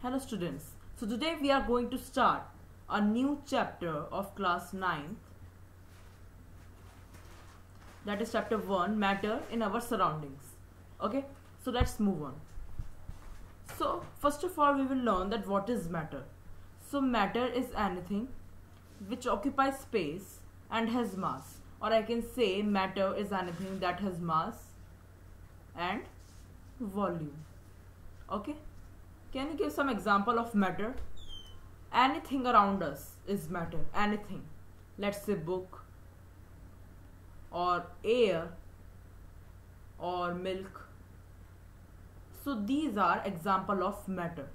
Hello students. So today we are going to start a new chapter of class 9 that is chapter 1 matter in our surroundings. Okay? So let's move on. So first of all we will learn that what is matter. So matter is anything which occupies space and has mass or I can say matter is anything that has mass and volume. Okay? Can you give some example of matter? Anything around us is matter. Anything. Let's say book or air or milk. So these are example of matter.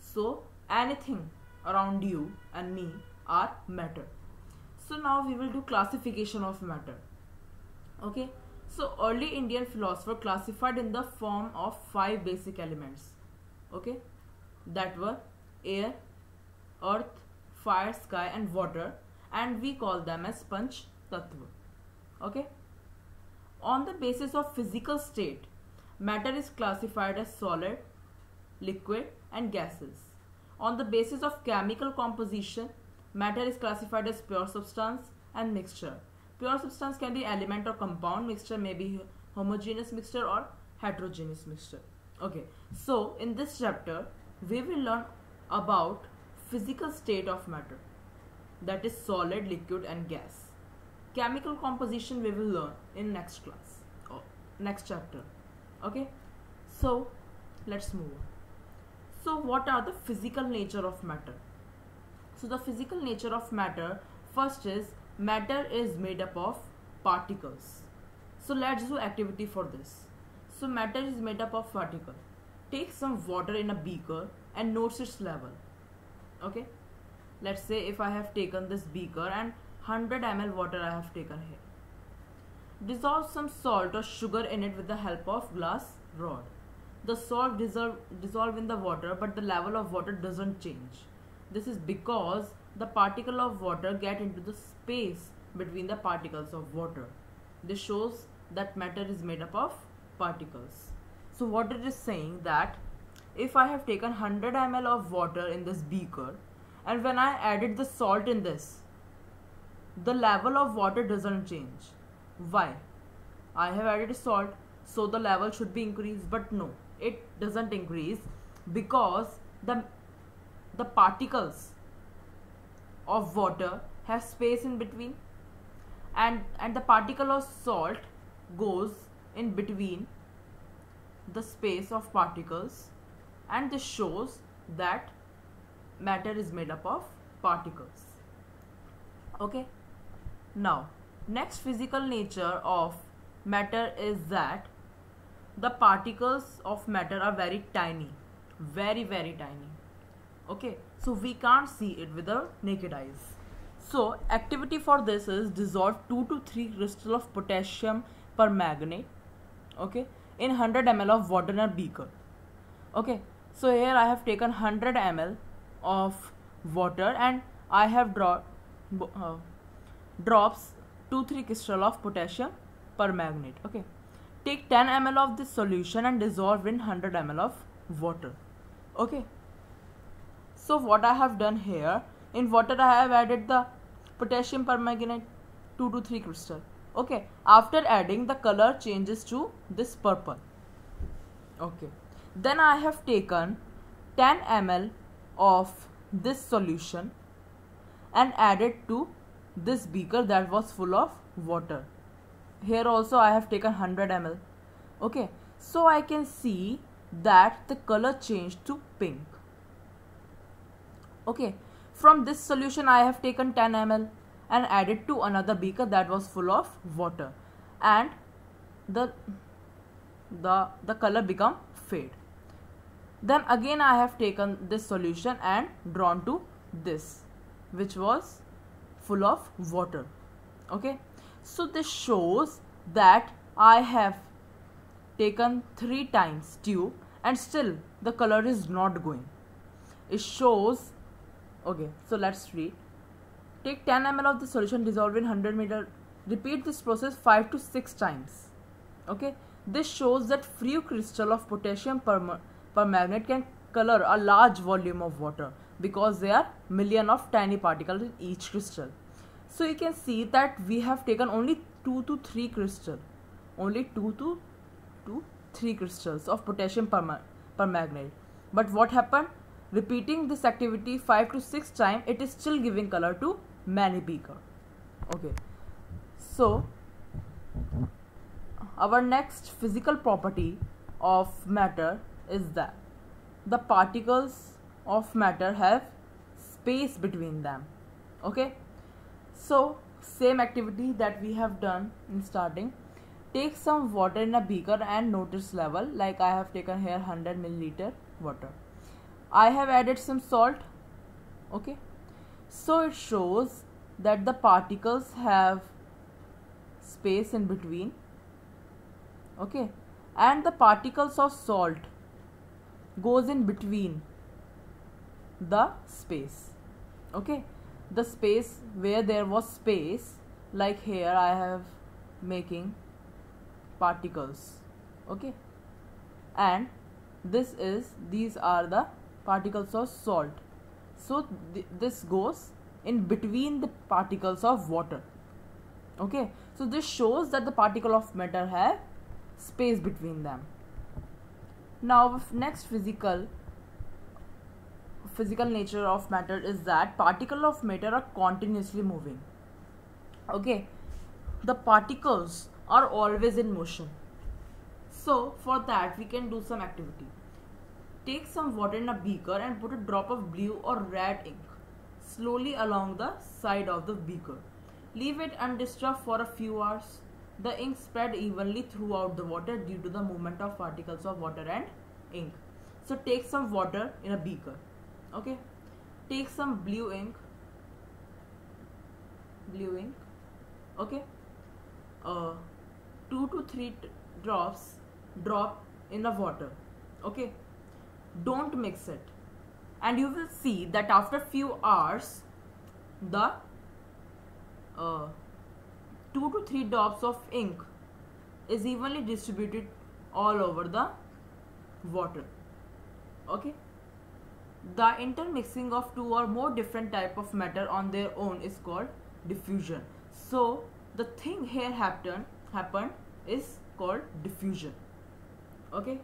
So anything around you and me are matter. So now we will do classification of matter. Okay. So early Indian philosopher classified in the form of five basic elements okay? That were air earth fire sky and water and we call them as panch tattva. Okay? On the basis of physical state matter is classified as solid liquid and gases. On the basis of chemical composition matter is classified as pure substance and mixture. Pure substance can be element or compound mixture may be homogeneous mixture or heterogeneous mixture okay so in this chapter we will learn about physical state of matter that is solid liquid and gas. Chemical composition we will learn in next class or next chapter. Okay so let's move on. So what are the physical nature of matter? So the physical nature of matter first is matter is made up of particles. So let's do activity for this so matter is made up of particles. Take some water in a beaker and notes its level. Okay. Let's say if I have taken this beaker and 100 ml water I have taken here. Dissolve some salt or sugar in it with the help of glass rod. The salt dissolve, dissolve in the water but the level of water doesn't change. This is because the particle of water get into the space between the particles of water. This shows that matter is made up of particles. So what it is saying that if I have taken 100 ml of water in this beaker and when I added the salt in this, the level of water doesn't change. Why? I have added salt so the level should be increased but no it doesn't increase because the the particles of water have space in between and and the particle of salt goes in between the space of particles and this shows that matter is made up of particles. Okay? Now next physical nature of matter is that the particles of matter are very tiny very very tiny. Okay? So we can't see it with the naked eyes. So activity for this is dissolve 2 to 3 crystal of potassium permanganate okay? In 100 ml of water in a beaker. Okay? So here I have taken 100 ml of water and I have dropped uh, drops 2-3 crystal of potassium permanganate okay? Take 10 ml of this solution and dissolve in 100 ml of water. Okay? So what I have done here in water I have added the potassium permanganate 2 to 3 crystal okay after adding the color changes to this purple. Okay. Then I have taken 10 ml of this solution and added to this beaker that was full of water. Here also I have taken 100 ml. Okay so I can see that the color changed to pink. Okay from this solution I have taken 10 ml and added to another beaker that was full of water. And the the the color become fade. Then again I have taken this solution and drawn to this which was full of water. Okay? So this shows that I have taken three times tube and still the color is not going. It shows okay so let's read Take 10 ml of the solution, dissolve in 100 ml. Repeat this process 5 to 6 times. Okay. This shows that free crystal of potassium permanganate can color a large volume of water because there are million of tiny particles in each crystal so you can see that we have taken only 2 to 3 crystal only 2 to 2 3 crystals of potassium permanganate but what happened repeating this activity 5 to 6 times it is still giving color to many beaker okay. So our next physical property of matter is that the particles of matter have space between them. Okay. So same activity that we have done in starting. Take some water in a beaker and notice level like I have taken here 100 milliliter water. I have added some salt. Okay so it shows that the particles have space in between okay and the particles of salt goes in between the space okay. The space where there was space like here I have making particles okay. And this is these are the particles of salt so th this goes in between the particles of water. Okay? So this shows that the particle of matter have space between them. Now next physical physical nature of matter is that particle of matter are continuously moving. Okay? The particles are always in motion. So for that we can do some activity Take some water in a beaker and put a drop of blue or red ink slowly along the side of the beaker. Leave it undisturbed for a few hours. The ink spread evenly throughout the water due to the movement of particles of water and ink. So take some water in a beaker. Okay. Take some blue ink. Blue ink. Okay. Uh, two to three drops drop in the water. Okay don't mix it. And you will see that after few hours the uh, 2 to 3 drops of ink is evenly distributed all over the water. Okay? The intermixing of two or more different type of matter on their own is called diffusion. So the thing here happened happened is called diffusion. Okay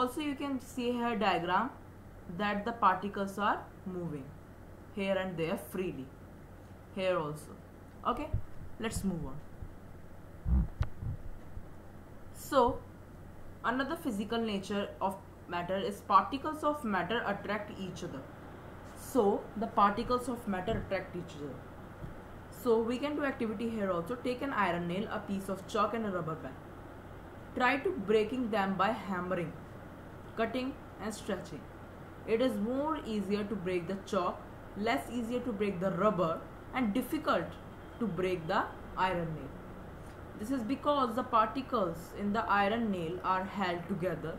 also you can see here diagram that the particles are moving here and there freely. Here also. Okay let's move on. So another physical nature of matter is particles of matter attract each other. So the particles of matter attract each other. So we can do activity here also. Take an iron nail a piece of chalk and a rubber band. Try to breaking them by hammering cutting and stretching. It is more easier to break the chalk, less easier to break the rubber and difficult to break the iron nail. This is because the particles in the iron nail are held together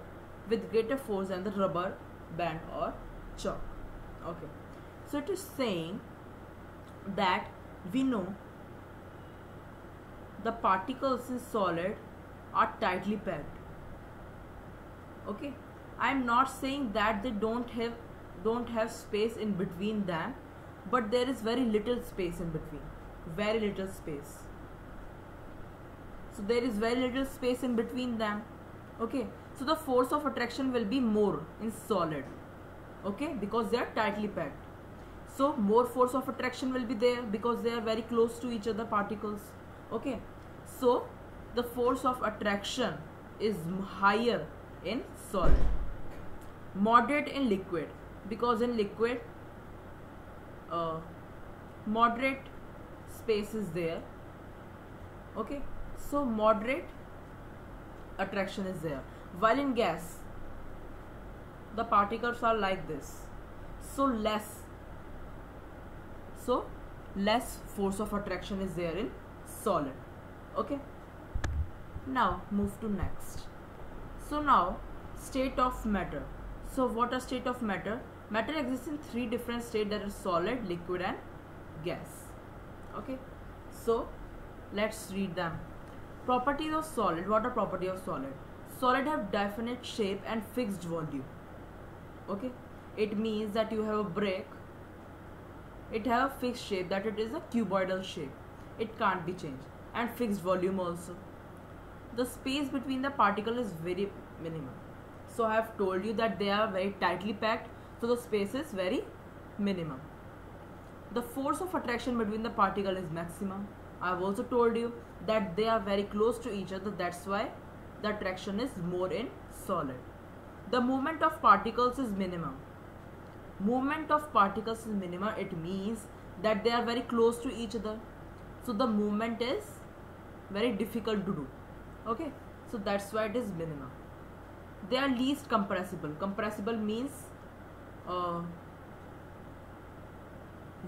with greater force than the rubber band or chalk. Okay. So it is saying that we know the particles in solid are tightly packed. Okay i'm not saying that they don't have don't have space in between them but there is very little space in between. Very little space. So there is very little space in between them. Okay? So the force of attraction will be more in solid. Okay? Because they are tightly packed. So more force of attraction will be there because they are very close to each other particles. Okay? So the force of attraction is higher in solid moderate in liquid because in liquid uh, moderate space is there okay? So moderate attraction is there. While in gas the particles are like this. So less so less force of attraction is there in solid okay? Now move to next. So now state of matter so what are state of matter? Matter exists in three different states that are solid, liquid and gas. Okay. So let's read them. Properties of solid. What are property of solid? Solid have definite shape and fixed volume. okay it means that you have a brick it have a fixed shape that it is a cuboidal shape it can't be changed and fixed volume also the space between the particle is very minimum so i have told you that they are very tightly packed. So the space is very minimum. The force of attraction between the particle is maximum. I have also told you that they are very close to each other. That's why the attraction is more in solid. The movement of particles is minimum. Movement of particles is minimum. It means that they are very close to each other. So the movement is very difficult to do. Okay? So that's why it is minimum they are least compressible. Compressible means uh,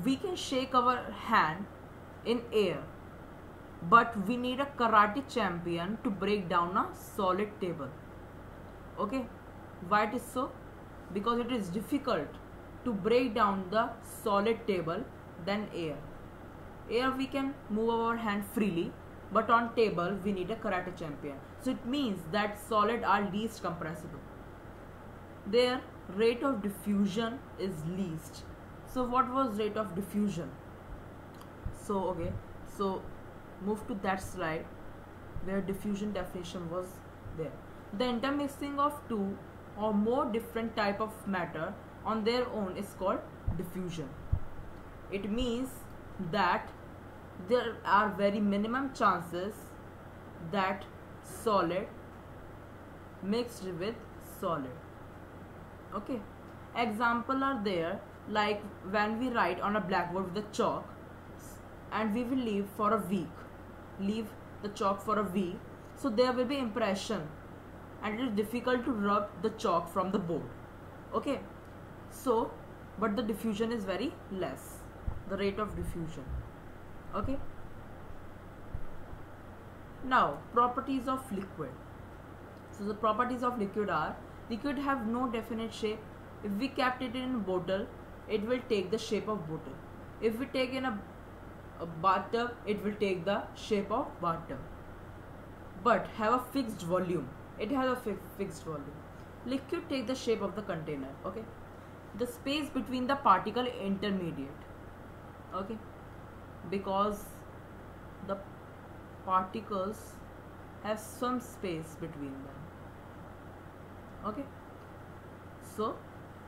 we can shake our hand in air but we need a karate champion to break down a solid table. Okay? Why it is so? Because it is difficult to break down the solid table than air. Air we can move our hand freely but on table we need a karate champion so it means that solid are least compressible. Their rate of diffusion is least. So what was rate of diffusion? So okay. So move to that slide where diffusion definition was there. The intermixing of two or more different type of matter on their own is called diffusion. It means that there are very minimum chances that solid mixed with solid. Okay. Example are there like when we write on a blackboard with a chalk and we will leave for a week. Leave the chalk for a week. So there will be impression and it is difficult to rub the chalk from the board. Okay. So but the diffusion is very less the rate of diffusion. Okay now properties of liquid so the properties of liquid are liquid have no definite shape if we kept it in a bottle it will take the shape of bottle. If we take in a, a bathtub, it will take the shape of bathtub. But have a fixed volume. It has a fi fixed volume. Liquid take the shape of the container. Okay. The space between the particle intermediate. Okay. Because the particles have some space between them. Okay. So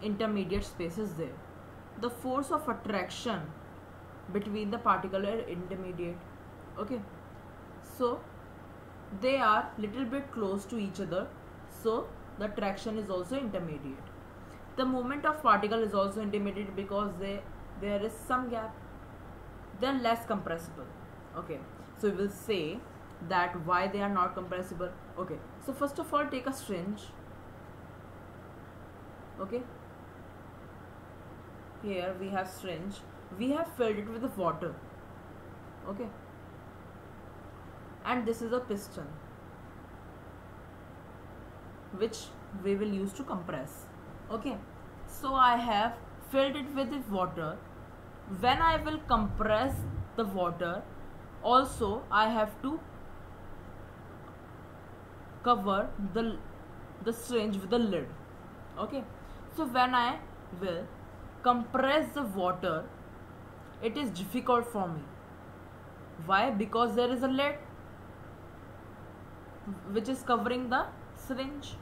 intermediate space is there. The force of attraction between the particle are intermediate. Okay? So they are little bit close to each other. So the attraction is also intermediate. The movement of particle is also intermediate because they there is some gap. Are less compressible. Okay so we will say that why they are not compressible. Okay. So first of all take a syringe. Okay. Here we have syringe. We have filled it with the water. Okay. And this is a piston which we will use to compress. Okay. So I have filled it with the water. When I will compress the water also I have to cover the the syringe with the lid. Okay? So when I will compress the water it is difficult for me. Why? Because there is a lid which is covering the syringe.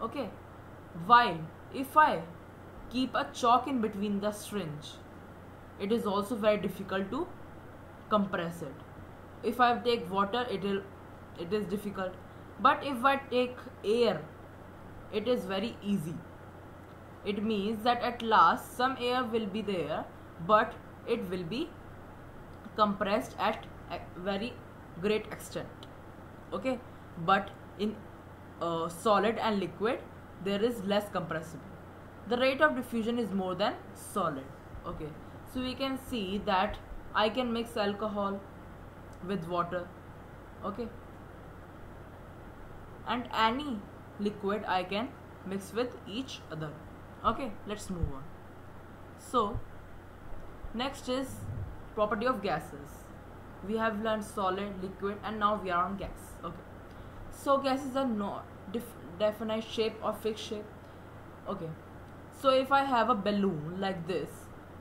Okay? While if I keep a chalk in between the syringe it is also very difficult to compress it. If I take water it will it is difficult. But if I take air it is very easy. It means that at last some air will be there but it will be compressed at very great extent. Okay? But in uh, solid and liquid there is less compressible. The rate of diffusion is more than solid. Okay? So we can see that I can mix alcohol with water okay? And any liquid I can mix with each other okay? Let's move on. So next is property of gases. We have learned solid liquid and now we are on gas okay? So gases are not def definite shape or fixed shape okay? So if I have a balloon like this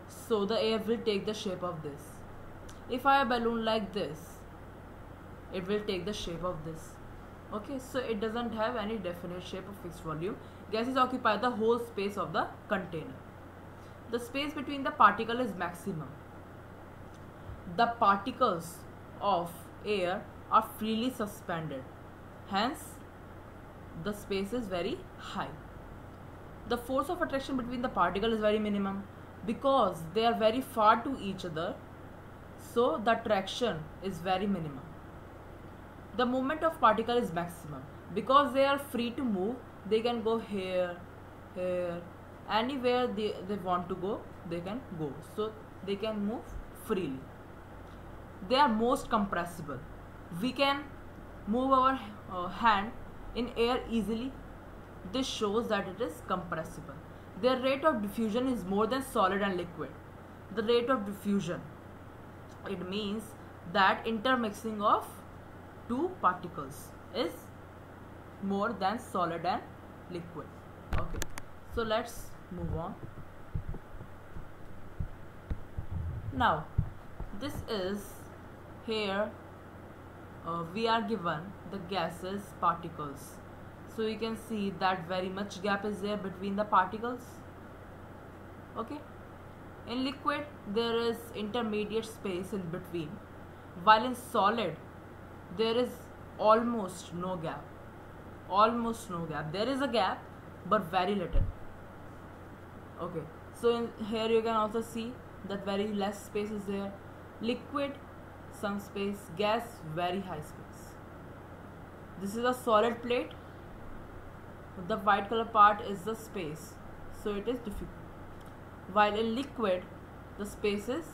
so the air will take the shape of this if I balloon like this it will take the shape of this. Okay so it doesn't have any definite shape of fixed volume. Gases occupy the whole space of the container. The space between the particle is maximum. The particles of air are freely suspended. Hence the space is very high. The force of attraction between the particle is very minimum because they are very far to each other so the attraction is very minimum. The movement of particle is maximum. Because they are free to move they can go here here. Anywhere they, they want to go they can go. So they can move freely. They are most compressible. We can move our uh, hand in air easily. This shows that it is compressible. Their rate of diffusion is more than solid and liquid. The rate of diffusion it means that intermixing of two particles is more than solid and liquid. Okay so let's move on. Now this is here uh, we are given the gases particles. So you can see that very much gap is there between the particles. Okay in liquid there is intermediate space in between. While in solid there is almost no gap. Almost no gap. There is a gap but very little. Okay. So in here you can also see that very less space is there. Liquid some space. Gas very high space. This is a solid plate. The white color part is the space. So it is difficult while in liquid the space is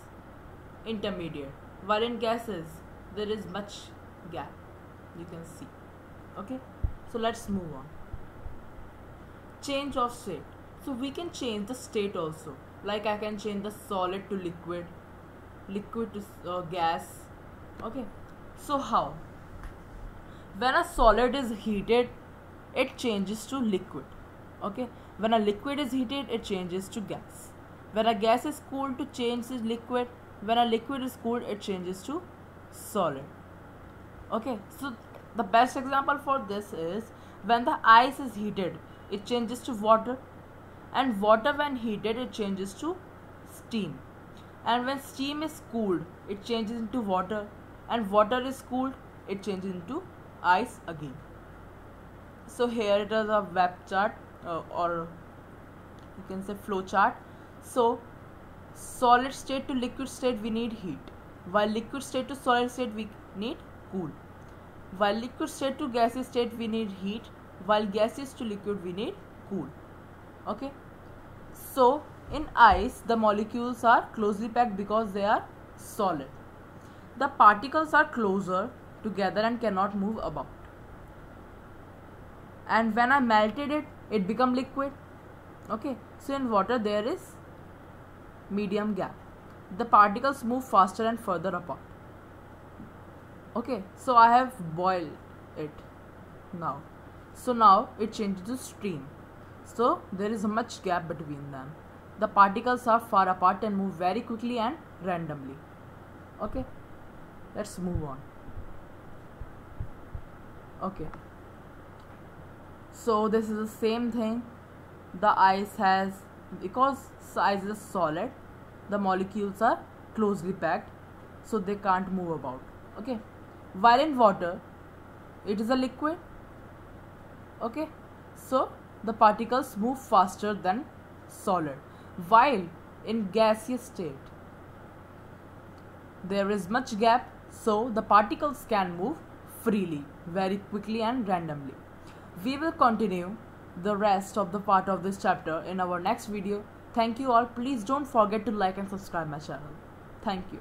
intermediate. While in gases there is much gap you can see. Okay? So let's move on. Change of state. So we can change the state also. Like I can change the solid to liquid liquid to uh, gas. Okay? So how? When a solid is heated it changes to liquid. Okay? When a liquid is heated it changes to gas when a gas is cooled to change to liquid when a liquid is cooled it changes to solid. Okay so the best example for this is when the ice is heated it changes to water. And water when heated it changes to steam. And when steam is cooled it changes into water. And water is cooled it changes into ice again. So here it is a web chart uh, or you can say flow chart so solid state to liquid state we need heat. While liquid state to solid state we need cool. While liquid state to gaseous state we need heat. While gaseous to liquid we need cool. Okay? So in ice the molecules are closely packed because they are solid. The particles are closer together and cannot move about. And when I melted it it become liquid. Okay? So in water there is medium gap. The particles move faster and further apart. Okay so I have boiled it now. So now it changes to stream so there is a much gap between them. The particles are far apart and move very quickly and randomly. Okay let's move on. Okay. So this is the same thing. The ice has because ice is solid the molecules are closely packed so they can't move about okay while in water it is a liquid okay so the particles move faster than solid while in gaseous state there is much gap so the particles can move freely, very quickly and randomly. We will continue the rest of the part of this chapter in our next video. Thank you all. Please don't forget to like and subscribe my channel. Thank you.